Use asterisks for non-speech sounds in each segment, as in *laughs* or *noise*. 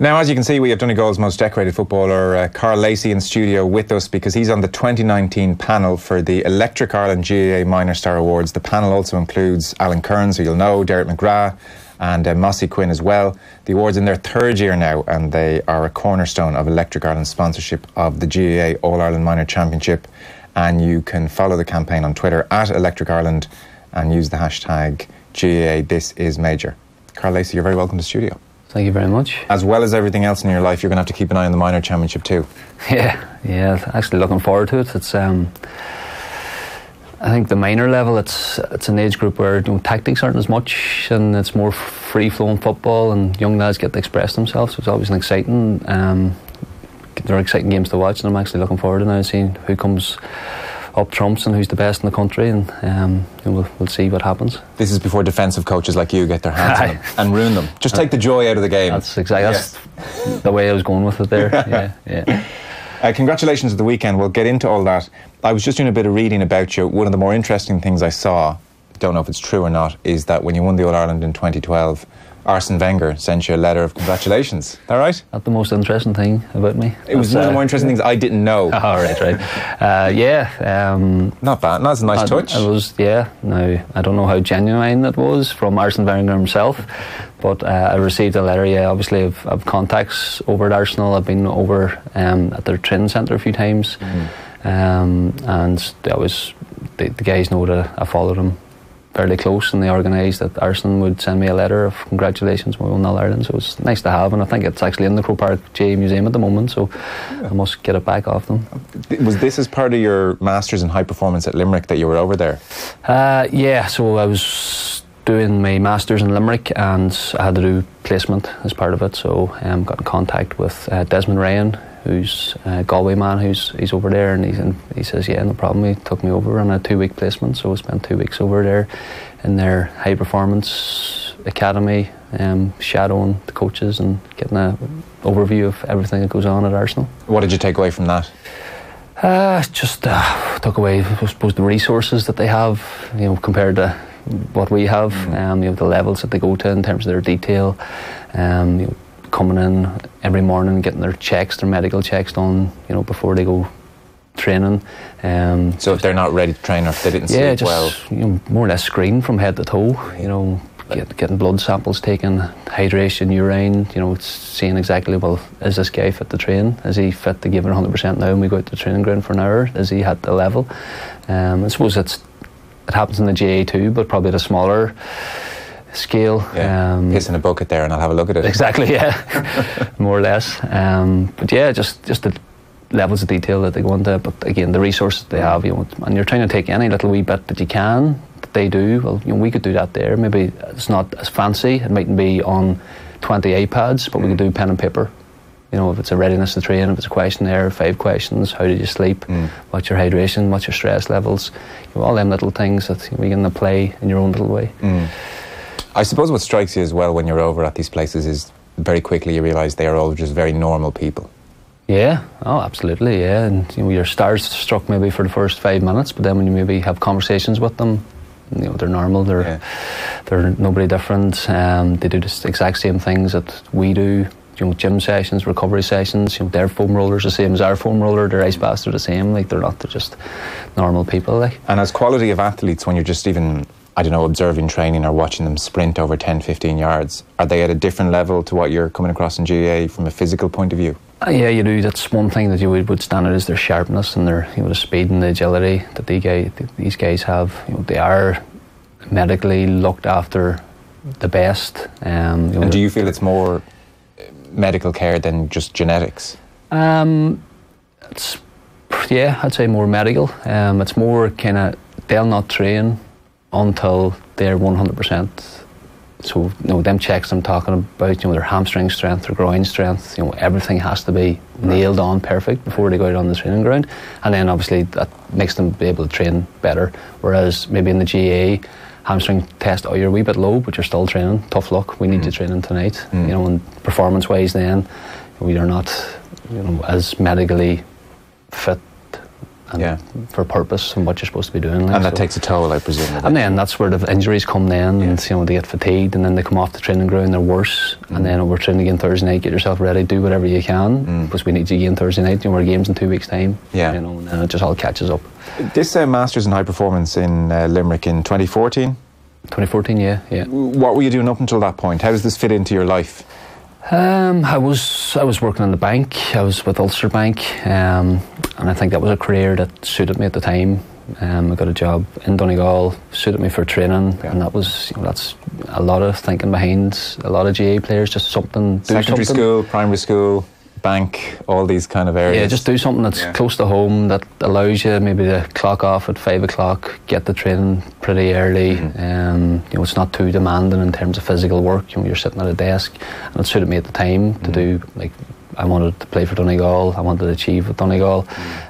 Now, as you can see, we have Donegal's most decorated footballer, uh, Karl Lacey, in studio with us because he's on the 2019 panel for the Electric Ireland GAA Minor Star Awards. The panel also includes Alan Kearns, who you'll know, Derek McGrath, and uh, Mossy Quinn as well. The award's in their third year now, and they are a cornerstone of Electric Ireland's sponsorship of the GAA All Ireland Minor Championship. And you can follow the campaign on Twitter at Electric Ireland and use the hashtag GAA This Is Major. Karl Lacey, you're very welcome to the studio. Thank you very much. As well as everything else in your life, you're going to have to keep an eye on the minor championship too. *laughs* Yeah, yeah. Actually, looking forward to it. It's um, I think the minor level, it's it's an age group where you know, tactics aren't as much, and it's more free flowing football, and young lads get to express themselves. So it's always an exciting. Um, they're exciting games to watch, and I'm actually looking forward to now seeing who comes up trumps and who's the best in the country, and um, we'll, we'll see what happens. This is before defensive coaches like you get their hands on *laughs* them and ruin them. Just take the joy out of the game. That's exactly that's the way I was going with it there. *laughs* yeah, yeah. Uh, congratulations at the weekend. We'll get into all that. I was just doing a bit of reading about you. One of the more interesting things I saw, don't know if it's true or not, is that when you won the All Ireland in 2012, Arsene Wenger sent you a letter of congratulations. Is that right? That's the most interesting thing about me. It was That's, one of the uh, more interesting things I didn't know. All *laughs* right, right. Uh, yeah. Um, Not bad. That's a nice I- touch. It was, yeah. Now, I don't know how genuine that was from Arsene Wenger himself, but uh, I received a letter. Yeah, obviously, I've, I've contacts over at Arsenal. I've been over um, at their training centre a few times, Mm-hmm. um, and they always the, the guys know that I followed them fairly close, and they organised that Arsenal would send me a letter of congratulations when we won All Ireland. So it's nice to have, and I think it's actually in the Croke Park GAA Museum at the moment. So I must get it back off them. was this as part of your masters in high performance at Limerick that you were over there? Uh, yeah, so I was doing my masters in Limerick and I had to do placement as part of it. So I um, got in contact with uh, Desmond Ryan, who's a Galway man, who's he's over there, and he's in, he says, yeah, no problem. He took me over on a two week placement, so I spent two weeks over there in their high performance academy, um, shadowing the coaches and getting a overview of everything that goes on at Arsenal. What did you take away from that? Uh, just uh, took away, I suppose, the resources that they have, you know, compared to what we have. Um, you know, the levels that they go to in terms of their detail. Um, you know, coming in every morning, getting their checks, their medical checks done, you know, before they go training. Um, So if they're not ready to train or if they didn't sleep yeah, just well, you know, more or less screened from head to toe. You know, get, getting blood samples taken, hydration, urine. You know, seeing exactly well, is this guy fit to train? Is he fit to give it 100 percent now? When we go out to the training ground for an hour, is he at the level? Um, I suppose it's it happens in the GAA too, but probably at a smaller scale. yeah, Um, piss in a bucket there and I'll have a look at it. Exactly, yeah, *laughs* more or less. Um, but yeah, just just the levels of detail that they go into. But again, the resources they have, you know, and you're trying to take any little wee bit that you can that they do. Well, you know, we could do that there. Maybe it's not as fancy. It mightn't be on 20 iPads, but we could do pen and paper. You know, if it's a readiness to train, if it's a questionnaire, five questions, how did you sleep, what's your hydration, what's your stress levels, you know, all them little things that you can apply in your own little way. I suppose what strikes you as well when you're over at these places is very quickly you realise they are all just very normal people. Yeah, oh, absolutely, yeah. And you know, you're stars struck maybe for the first five minutes, but then when you maybe have conversations with them, you know, they're normal. They're Yeah. they're nobody different. Um, they do the exact same things that we do. You know, gym sessions, recovery sessions. You know, their foam rollers the same as our foam roller. Their ice baths are the same. Like they're not. They're just normal people. Like. And as quality of athletes, when you're just even, I don't know, observing training or watching them sprint over 10, 15 yards, are they at a different level to what you're coming across in GAA from a physical point of view? Uh, yeah, you do. That's one thing that you would, would stand out is their sharpness and their you know the speed and the agility that they guy, these guys have. You know, they are medically looked after the best. Um, you know, And do you feel it's more medical care than just genetics? Um, it's yeah, I'd say more medical. Um, it's more kind of they'll not train until they're one hundred percent. So you know them checks I'm talking about, you know their hamstring strength, their groin strength, you know everything has to be nailed on perfect before they go out on the training ground, and then obviously that makes them be able to train better. Whereas maybe in the GAA, hamstring test, oh you're a wee bit low, but you're still training. Tough luck. We need you mm. training tonight. Mm. You know, and performance wise, then we are not, you know, as medically fit Yeah. for purpose and what you're supposed to be doing. like, And that so- takes a toll, I presume. and then that's where the injuries come then, and you know they get fatigued, and then they come off the training ground, they're worse, Mm. and then we're training again Thursday night. Get yourself ready, do whatever you can, Mm. because we need you again Thursday night. You know, our games in two weeks' time. Yeah. you know, and then it just all catches up. This uh, Masters in High Performance in uh, Limerick in 2014, 2014, yeah, yeah. what were you doing up until that point? How does this fit into your life? Um, I was I was working in the bank. I was with Ulster Bank, um, and I think that was a career that suited me at the time. Um, I got a job in Donegal, suited me for training, Yeah. and that was you know, that's a lot of thinking behind a lot of GAA players. Just something, Secondary something. school, primary school, bank, all these kind of areas. Yeah, just do something that's Yeah. close to home that allows you maybe to clock off at five o'clock, get the training pretty early. Mhm. Um, you know, it's not too demanding in terms of physical work. You know, you're sitting at a desk, and it suited me at the time to Mhm. do like. I wanted to play for Donegal. I wanted to achieve with Donegal,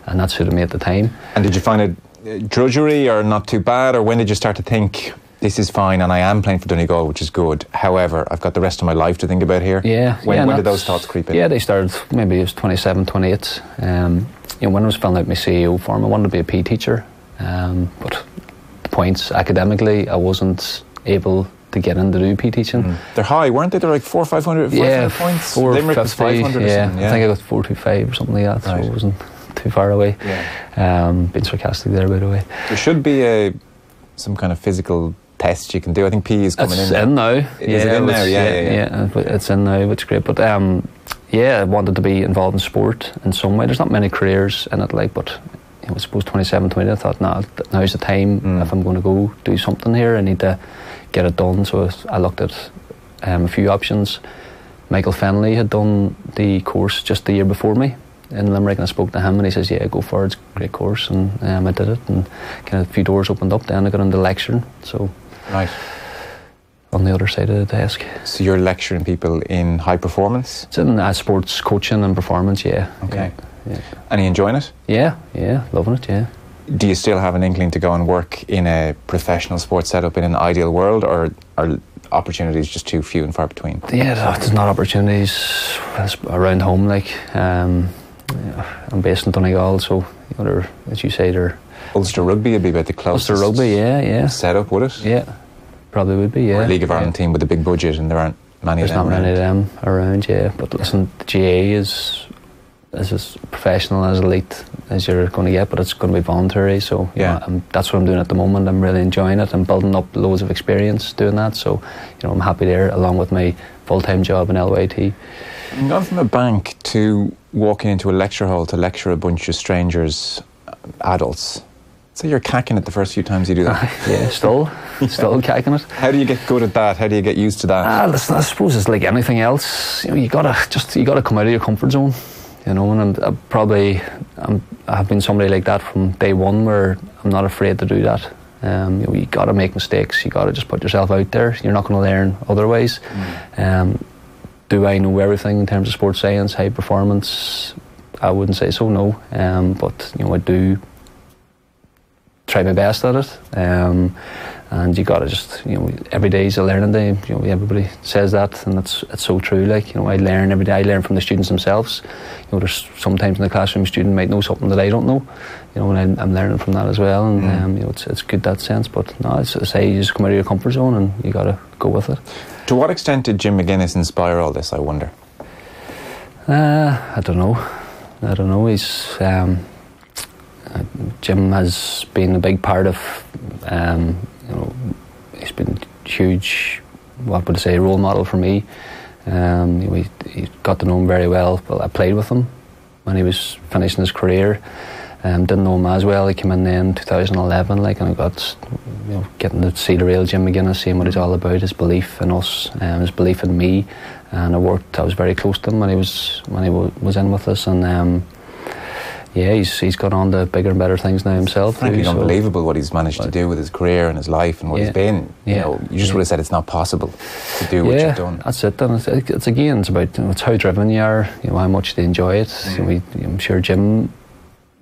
and that suited me at the time. And did you find it uh, drudgery or not too bad, or when did you start to think this is fine and I am playing for Donegal, which is good? However, I've got the rest of my life to think about here. Yeah. When, yeah, when did those thoughts creep in? Yeah, they started maybe it was 27, 28. Um, you know, when I was filling out my CAO form, I wanted to be a PE teacher, um, but the points academically, I wasn't able to get into do PE teaching. Mm. They're high, weren't they? They're like four, five hundred, five Yeah, hundred points. four Limerick was fifty. 500 or Yeah. I think I got four two five or something like that. Right. So it wasn't too far away. yeah. Um, being sarcastic there, by the way. There should be a some kind of physical test you can do. I think PE is coming It's in. in now. Is it in which- Yeah, yeah, yeah. uh, It's in now, which is great. But um, yeah, I wanted to be involved in sport in some way. There's not many careers in it, like, but I suppose 27, 28, I thought, nah, now's the time. Mm. If I'm going to go do something here, I need to get it done. So I looked at um, a few options. Michael Fenley had done the course just the year before me in Limerick, and I spoke to him, and he says, "Yeah, go for it. It's a great course." And um, I did it, and kind of a few doors opened up. Then I got into lecturing. So Right. on the other side of the desk. So you're lecturing people in high performance. It's in uh, sports coaching and performance, yeah. Okay. Yeah, And you enjoying it? yeah, yeah, loving it, yeah. Do you still have an inkling to go and work in a professional sports setup in an ideal world, or are opportunities just too few and far between? Yeah, there's not opportunities around home. Like, um, I'm based in Donegal, so you know, they're, as you say, they're Ulster Rugby would be about the closest Ulster Rugby, yeah, yeah, Set up, would it? yeah, probably would be, Or yeah. a League of yeah. Ireland team with a big budget, and there aren't many There's of them. not many of around. them around, yeah. But listen, the GAA is is as professional as elite as you're going to get, but it's going to be voluntary. So you Yeah. know, I'm, that's what I'm doing at the moment. I'm really enjoying it. I'm building up loads of experience doing that. So you know, I'm happy there, along with my full time job in LYIT. Gone from a bank to walking into a lecture hall to lecture a bunch of strangers, adults. So you're cacking it the first few times you do that. *laughs* yeah, still, *laughs* still kicking it. How do you get good at that? How do you get used to that? Listen, I suppose it's like anything else. You know, you gotta just you gotta come out of your comfort zone. You know, and I'm, I'm probably I'm, I've been somebody like that from day one, where I'm not afraid to do that. Um, you, know, you gotta make mistakes. You gotta just put yourself out there. You're not going to learn otherwise. Um, do I know everything in terms of sports science, high performance? I wouldn't say so, no. Um, but you know, I do try my best at it. Um, and you gotta just you know every day is a learning day. You know everybody says that, and that's it's so true. Like you know, I learn every day. I learn from the students themselves. You know, there's sometimes in the classroom, a student might know something that I don't know. You know, and I'm, I'm learning from that as well. And Mm. um, you know, it's it's good that sense. But no, it's, I say you just come out of your comfort zone and you gotta go with it. To what extent did Jim McGuinness inspire all this, I wonder? Uh, I don't know. I don't know. He's um, Jim has been a big part of. Um, you know, he's been huge. What would I say? Role model for me. Um, he, he got to know him very well. Well, I played with him when he was finishing his career. Um, didn't know him as well. He came in then 2011, like, and I got, you know, getting to see the real Jim McGuinness, seeing what he's all about, his belief in us, um, his belief in me, and I worked. I was very close to him when he was when he was in with us, and um, yeah, he's he's gone on to bigger and better things now himself. Frankly, too, so- unbelievable what he's managed to do with his career and his life and what Yeah. he's been. You Yeah. know, you just Yeah. would have said it's not possible to do what yeah, you've done. that's it. Then it's, it's again, it's about it's how driven you are, you know, how much they enjoy it. Mm. We, I'm sure Jim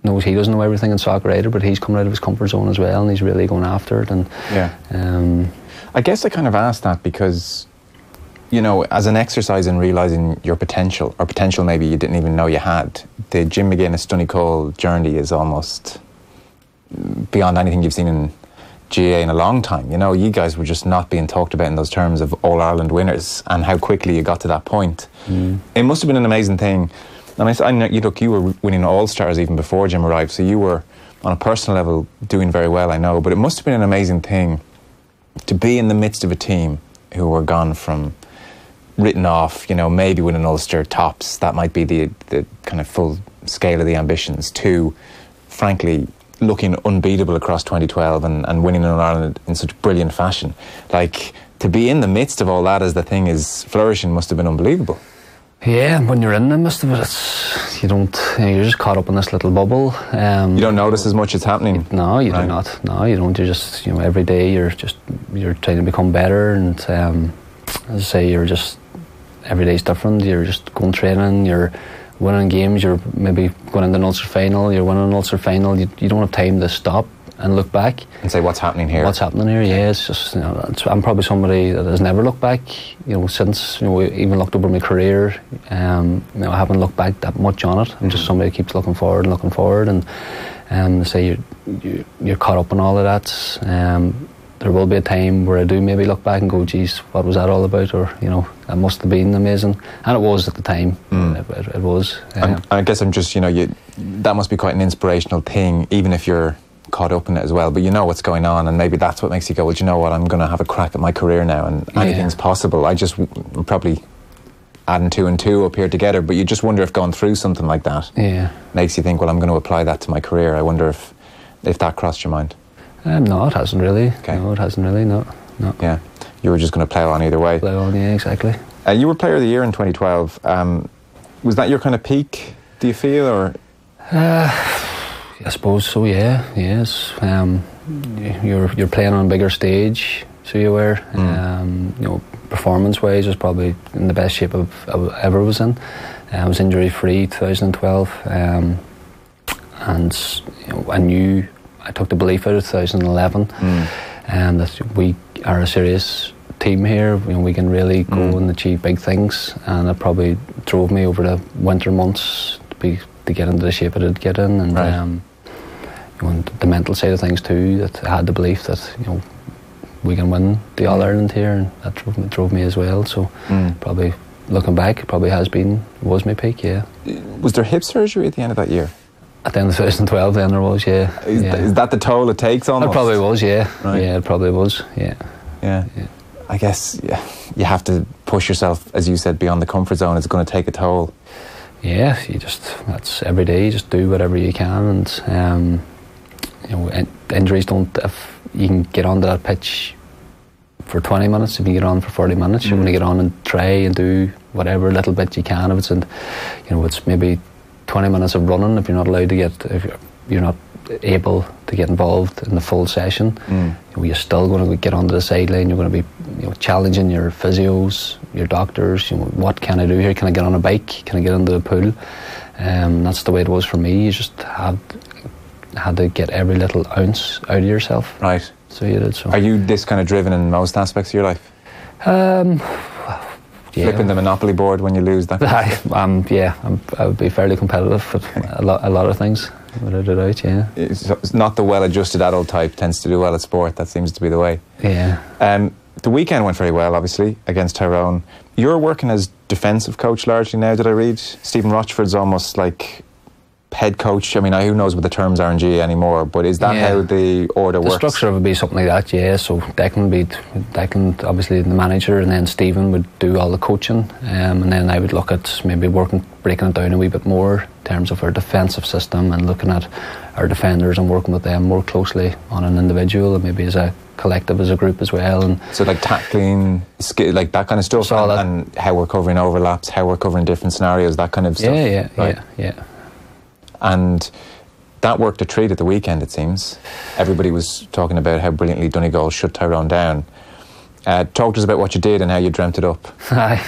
knows he doesn't know everything in soccer either, but he's coming out of his comfort zone as well, and he's really going after it. And Yeah. um, I guess I kind of asked that because, you know, as an exercise in realizing your potential, or potential maybe you didn't even know you had, the Jim McGuinness Donegal journey is almost beyond anything you've seen in GAA in a long time. You know, you guys were just not being talked about in those terms of All Ireland winners and how quickly you got to that point. Mm. It must have been an amazing thing. And I, I know, you look, you were winning All Stars even before Jim arrived, so you were on a personal level doing very well, I know. But it must have been an amazing thing to be in the midst of a team who were gone from written off, you know, maybe winning an Ulster tops, that might be the, the kind of full scale of the ambitions, to, frankly, looking unbeatable across 2012 and, and winning in Ireland in such brilliant fashion. Like, to be in the midst of all that as the thing is flourishing must have been unbelievable. Yeah, when you're in the midst of it, it's, you don't. You are just caught up in this little bubble. Um, you don't notice as much as happening. No, you right. do not. No, you don't. You're just you know every day you're just you're trying to become better, and um, as I say, you're just every day's different. You're just going training. You're winning games. You're maybe going into an Ulster final. You're winning an Ulster final. You, you don't have time to stop and look back and say what's happening here. What's happening here? Yeah, it's just you know, it's, I'm probably somebody that has never looked back. You know, since you know, even looked over my career. Um, you know, I haven't looked back that much on it. I'm mm-hmm. just somebody that keeps looking forward and looking forward, and um, say you're you're caught up in all of that. Um, there will be a time where I do maybe look back and go, geez, what was that all about? Or, you know, that must have been amazing. And it was at the time. Mm. It, it, it, was. Um, I guess I'm just, you know, you, that must be quite an inspirational thing, even if you're caught up in it as well. But you know what's going on, and maybe that's what makes you go, well, you know what, I'm going to have a crack at my career now, and yeah. anything's possible. I just probably adding two and two up here together, but you just wonder if going through something like that yeah. makes you think, well, I'm going to apply that to my career. I wonder if, if that crossed your mind. Um, no, it hasn't really. Okay. No, it hasn't really. No, no. Yeah, you were just going to plough on either way. Plough on, yeah, exactly. Uh, you were Player of the Year in 2012. Um, was that your kind of peak? Do you feel, or? Uh, I suppose so. Yeah. Yes. Um, you're you're playing on a bigger stage, so you were. Mm. Um, you know, performance-wise, was probably in the best shape I've, I ever was in. Uh, I was injury-free 2012, um, and you know, I knew I took the belief out of 2011 mm. and that we are a serious team here. You know, we can really go mm. and achieve big things, and it probably drove me over the winter months to be to get into the shape I did get in, and, right. um, you know, the mental side of things too. That I had the belief that you know we can win the All Ireland here, and that drove me, drove me as well. So mm. probably looking back, it probably has been was my peak. Yeah. Was there hip surgery at the end of that year? At the end of 2012, then there was, yeah. Is, yeah. is that the toll it takes on? It probably was, yeah. Right. Yeah, it probably was, yeah. Yeah. yeah. I guess yeah, you have to push yourself, as you said, beyond the comfort zone. It's going to take a toll. Yeah, you just, that's every day, you just do whatever you can. And, um, you know, in, injuries don't, if you can get onto that pitch for 20 minutes, if you get on for 40 minutes, mm. you're going to get on and try and do whatever little bit you can. If it's, in, you know, it's maybe 20 minutes of running if you're not allowed to get, if you're not able to get involved in the full session. Mm. You're still going to get onto the sideline. You're going to be you know, challenging your physios, your doctors. You know, what can I do here? Can I get on a bike? Can I get into the pool? Um, that's the way it was for me. You just had had to get every little ounce out of yourself. Right. So you did. So. Are you this kind of driven in most aspects of your life? Um, yeah. flipping the monopoly board when you lose that. *laughs* I, *laughs* um, yeah, I'm, I would be fairly competitive at a lot, a lot of things. Without a doubt, yeah. It's, it's not the well-adjusted adult type tends to do well at sport. That seems to be the way. Yeah. Um, the weekend went very well, obviously, against Tyrone. You're working as defensive coach largely now. Did I read? Stephen Rochford's almost like head coach? I mean, who knows what the terms are in GAA anymore, but is that yeah. how the order the works? The structure would be something like that, yeah. So Declan would be, Declan, obviously the manager, and then Stephen would do all the coaching, um, and then I would look at maybe working, breaking it down a wee bit more in terms of our defensive system and looking at our defenders and working with them more closely on an individual and maybe as a collective as a group as well and so like tackling like that kind of stuff and, and, how we're covering overlaps how we're covering different scenarios that kind of stuff yeah yeah right? yeah yeah and that worked a treat at the weekend, it seems. Everybody was talking about how brilliantly Donegal shut Tyrone down. Uh, talk to us about what you did and how you dreamt it up. *laughs* Aye.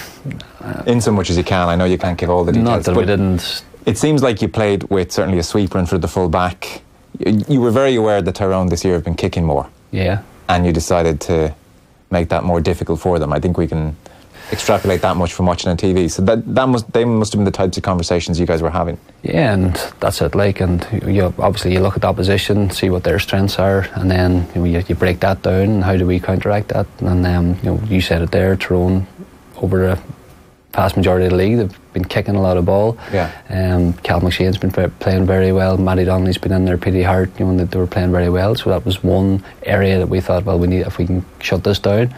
In so much as you can. I know you can't give all the details. Not that we didn't. It seems like you played with certainly a sweeper and for the full back. You were very aware that Tyrone this year have been kicking more. Yeah. And you decided to make that more difficult for them. I think we can extrapolate that much from watching on TV. So that that must they must have been the types of conversations you guys were having. Yeah, and that's it. Like, and you obviously you look at the opposition, see what their strengths are, and then you, know, you, you break that down. And how do we counteract that? And um, you know, you said it there, Tyrone over the vast majority of the league. They've been kicking a lot of ball. Yeah. Um, Cathal McShane's been ve- playing very well. Matty Donnelly's been in there. Petey Harte, you know, they, they were playing very well. So that was one area that we thought, well, we need if we can shut this down,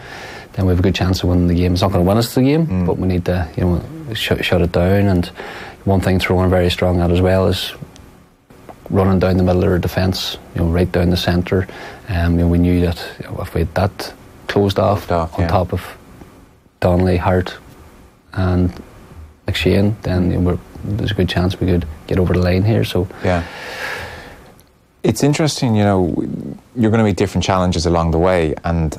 then we have a good chance of winning the game. It's not going to win us the game, but we need to, you know, sh- shut it down. And one thing Tyrone very strong at as well is running down the middle of our defence, you know, right down the centre. Um, you know, we knew that you know, if we had that closed off, off, on yeah. top of Donnelly, Harte, and McShane, then you know, we're, there's a good chance we could get over the line here. So Yeah. It's interesting, you know, you're going to meet different challenges along the way, and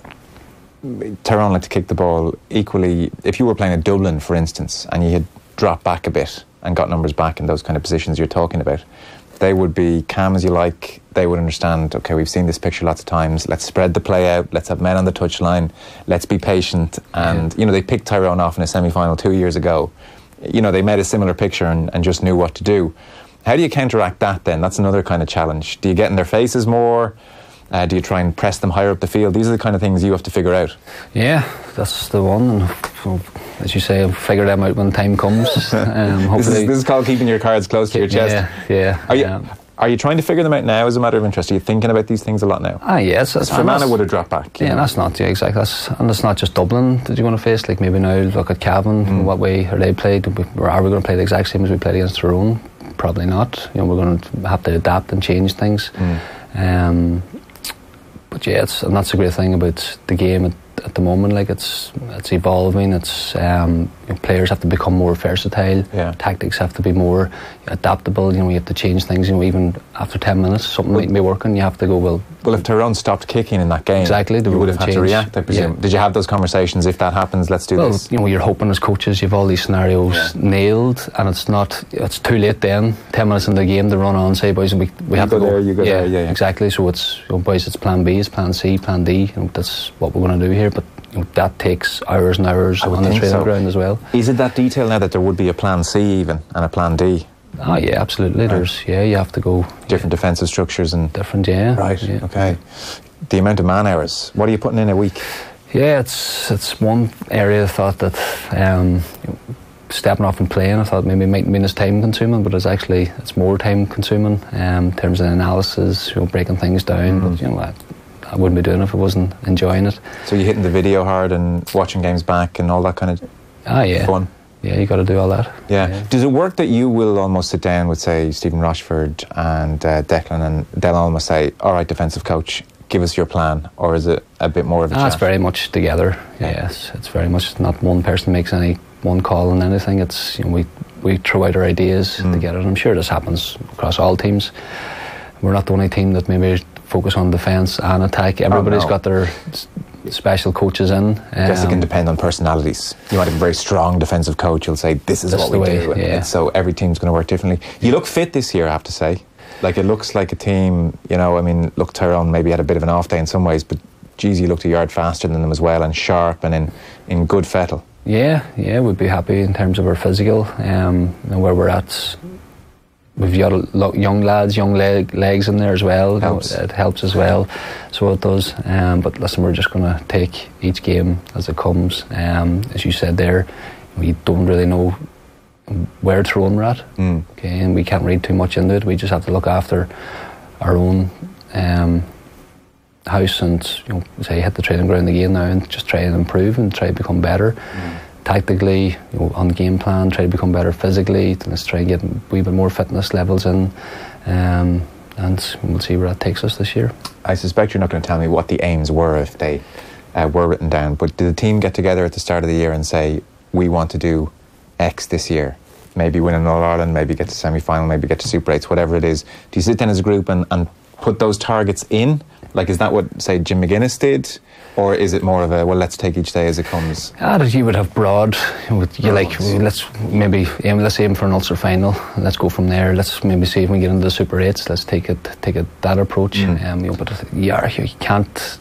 Tyrone like to kick the ball equally. If you were playing at Dublin, for instance, and you had dropped back a bit and got numbers back in those kind of positions you're talking about, they would be calm as you like. They would understand, okay, we've seen this picture lots of times. Let's spread the play out. Let's have men on the touchline. Let's be patient. And, you know, they picked Tyrone off in a semi final two years ago. You know, they made a similar picture and, and just knew what to do. How do you counteract that then? That's another kind of challenge. Do you get in their faces more? Uh, do you try and press them higher up the field? These are the kind of things you have to figure out. yeah, that's the one. And as you say, I'll figure them out when time comes. *laughs* Um, This is, this is called keeping your cards close to your chest. Yeah, yeah. Are you, um, are you trying to figure them out now as a matter of interest? Are you thinking about these things a lot now? Ah, yes. That's, Fermanagh that's- would have dropped back. Yeah, know. that's not yeah, exactly. That's, and it's not just Dublin that you're going to face. Like maybe now look at Cavan. Mm. What way are they played? Or are we going to play the exact same as we played against Tyrone? Probably not. You know, we're going to have to adapt and change things. Mm. Um, but yeah, it's, and that's a great thing about the game at, at the moment. Like it's it's evolving. It's um, you know, players have to become more versatile. Yeah. Tactics have to be more adaptable. You know, you have to change things. You know, even after ten minutes, something might be working. You have to go well. Well, if Tyrone stopped kicking in that game, Exactly, they you would have had to react, I presume. Yeah. Did you have those conversations? If that happens, let's do Well, this. you know, you're hoping as coaches you've all these scenarios Yeah. nailed, and it's not. It's too late then. Ten minutes in the game to run on say, boys, we, we have go to go there, you go yeah, there, yeah, yeah. exactly. So it's you know, boys, it's Plan B, it's Plan C, Plan D. You know, that's what we're going to do here. But you that takes hours and hours on the training so. ground as well. Is it that detail now that there would be a plan C even and a plan D? Ah, yeah, absolutely. There's yeah, you have to go Different defensive structures and. different. Yeah, Right, Yeah. okay. The amount of man hours. What are you putting in a week? Yeah, it's it's one area I thought that um, stepping off and playing, I thought maybe it might mean it's time consuming, but it's actually it's more time consuming um, in terms of analysis, you know, breaking things down. But you know, I, wouldn't be doing it if I wasn't enjoying it. So you're hitting the video hard and watching games back and all that kind of Ah, yeah, fun? yeah, you got to do all that. Yeah. Does it work that you will almost sit down with, say, Stephen Rochford and uh, Declan, and they'll almost say, "All right, defensive coach, give us your plan," or is it a bit more of a Ah, it's very much together. Yeah. Yes, it's very much not one person makes any one call on anything. It's you know, we we throw out our ideas Mm. together. And I'm sure this happens across all teams. We're not the only team that maybe focus on defence and attack. Everybody's no. got their special coaches in. I guess it can Um, depend on personalities. You might have a very strong defensive coach. You'll say, "This is what the we way, do," and yeah. so every team's going to work differently. You look fit this year, I have to say. Like it looks like a team. You know, I mean, look, Tyrone maybe had a bit of an off day in some ways, but geez, you looked a yard faster than them as well, and sharp and in in good fettle. Yeah, yeah, we'd be happy in terms of our physical um, and where we're at. We've got young lads, young leg, legs in there as well. Helps. It helps as well. So it does. Um, but listen, we're just going to take each game as it comes. Um, as you said there, we don't really know where Tyrone we're at. Mm. Okay, and we can't read too much into it. We just have to look after our own um, house and you know, say hit the training ground again now and just try and improve and try to become better. Tactically, you know, on game plan, try to become better physically. Let's try and get a wee bit more fitness levels in, um, and we'll see where that takes us this year. I suspect you're not going to tell me what the aims were if they uh, were written down. But did the team get together at the start of the year and say, "We want to do X this year"? Maybe win an All Ireland, maybe get to semi final, maybe get to Super Eights, whatever it is. Do you sit down as a group and, and put those targets in? Like, is that what say Jim McGuinness did, or is it more of a well, let's take each day as it comes? Ah, you would have broad. You, would- you like let's maybe aim. Let's aim for an Ulster final. Let's go from there. Let's maybe see if we get into the Super Eights. Let's take it take it that approach. Mm. Um, you know, but yeah, you can't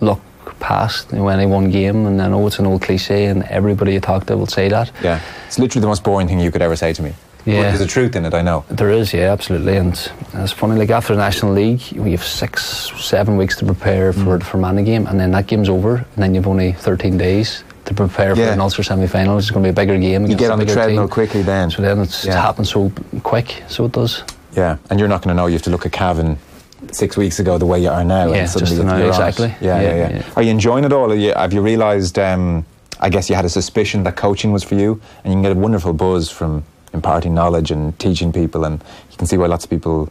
look past you know, any one game. And I know it's an old cliche, and everybody you talk to will say that. Yeah, it's literally the most boring thing you could ever say to me. Yeah. But there's a truth in it, I know. There is, yeah, absolutely. And it's funny, like after the National League, we have six, seven weeks to prepare for Mm. the Fermanagh game, and then that game's over, and then you've only 13 days to prepare Yeah. for an Ulster semi final, is going to be a bigger game. You get on the treadmill team. quickly then. So then it's, Yeah. it happens so quick, so it does. Yeah, and you're not going to know. You have to look at Cavan six weeks ago the way you are now. Yeah, just to you're know, on it. exactly. Yeah, yeah, Yeah, yeah. Are you enjoying it all? You, have you realised? Um, I guess you had a suspicion that coaching was for you, and you can get a wonderful buzz from imparting knowledge and teaching people, and you can see why lots of people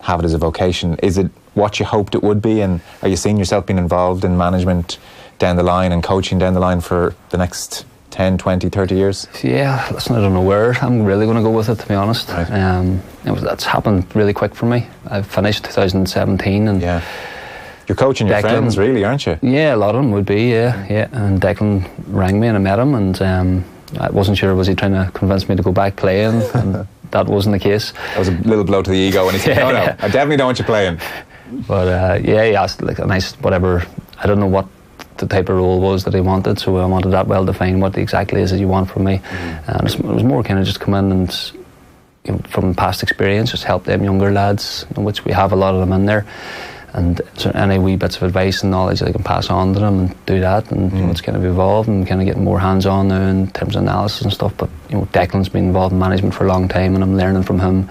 have it as a vocation. Is it what you hoped it would be, and are you seeing yourself being involved in management down the line and coaching down the line for the next 10, 20, 30 years? Yeah, listen, I don't know where I'm really going to go with it, to be honest. Right. Um, it was, that's happened really quick for me. I finished 2017, and Yeah. You're coaching your Declan- friends, really, aren't you? Yeah, a lot of them would be, yeah, yeah. And Declan rang me and I met him, and um, I wasn't sure was he trying to convince me to go back playing, *laughs* and that wasn't the case. That was a little blow to the ego, and he said, "No, no. *laughs* I definitely don't want you playing." But uh, yeah, he asked like a nice whatever. I don't know what the type of role was that he wanted, so I wanted that well defined. What exactly is it you want from me? And it was more kind of just come in and. You know, from past experience, just help them younger lads, which we have a lot of them in there, and any wee bits of advice and knowledge that I can pass on to them and do that, and you know, it's kind of evolved and kind of getting more hands on now in terms of analysis and stuff. But you know, Declan's been involved in management for a long time, and I'm learning from him.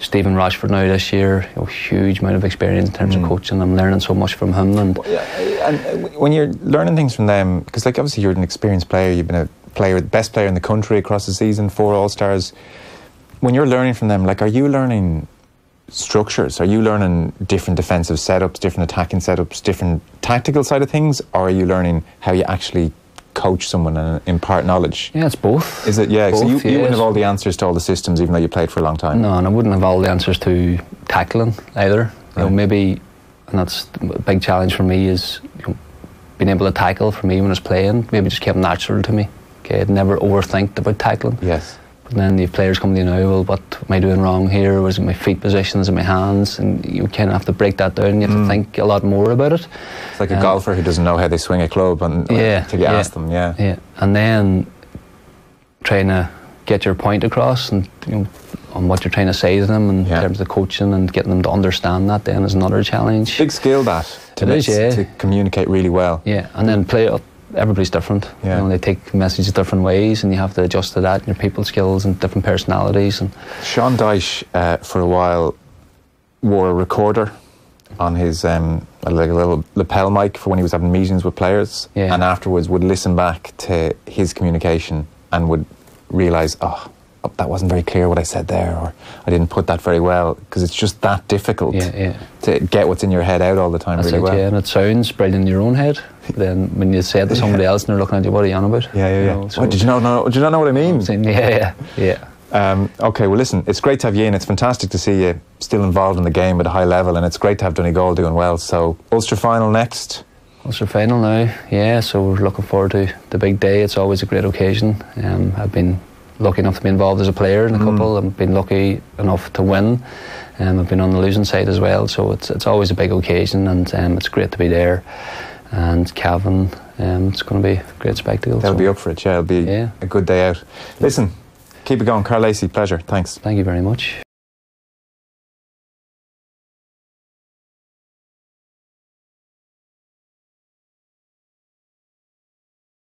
Stephen Rochford now this year, you know, huge amount of experience in terms of coaching. I'm learning so much from him, and and uh, when you're learning things from them, because like obviously you're an experienced player, you've been a player, the best player in the country across the season, four All Stars. When you're learning from them, like, are you learning structures? Are you learning different defensive setups, different attacking setups, different tactical side of things, or are you learning how you actually coach someone and impart knowledge? yeah, it's both. Is it? Yeah. so you, Both, you wouldn't have all the answers to all the systems, even though you played for a long time. No, and I wouldn't have all the answers to tackling either. You know, maybe, and that's a big challenge for me is you know, being able to tackle for me when I was playing. Maybe just kept natural to me. Okay, I'd never overthink about tackling. Yes. Then the players come to you now. Well, what am I doing wrong here? Was it my feet positions and my hands? And you kind of have to break that down. You have to think a lot more about it. It's like a Um, golfer who doesn't know how they swing a club, and Yeah, until you yeah. ask them. Yeah. Yeah, and then trying to get your point across and you know on what you're trying to say to them in Yeah. terms of coaching and getting them to understand that then is another challenge. Big skill that to, It make- is, yeah. to communicate really well. Yeah, and then play up. Everybody's different. Yeah. You know, they take messages different ways, and you have to adjust to that. And your people skills and different personalities, and Sean Dyche, uh, for a while, wore a recorder on his um, like a little lapel mic for when he was having meetings with players, Yeah. and afterwards would listen back to his communication and would realise, oh, oh, that wasn't very clear what I said there, or I didn't put that very well, because it's just that difficult yeah, yeah. to get what's in your head out all the time That's really it. well. Yeah, and it sounds brilliant in your own head. Then when you say it to somebody else and they're looking at you, what are you on about? Yeah, yeah, You yeah. know, so- did you not know? No, did you not know what I mean? Saying, Yeah, yeah, yeah. Um, okay, well, listen, it's great to have you in. It's fantastic to see you still involved in the game at a high level, and it's great to have Donegal doing well. So, Ulster final next. Ulster final now, yeah. So we're looking forward to the big day. It's always a great occasion. Um, I've been lucky enough to be involved as a player in a couple. I've been lucky enough to win. Um, I've been on the losing side as well. So it's it's always a big occasion, and um, it's great to be there. And Cavan, um, it's going to be a great spectacle. They'll so be up for it, yeah. It'll be Yeah. a good day out. Listen, keep it going. Karl Lacey, pleasure. Thanks. Thank you very much.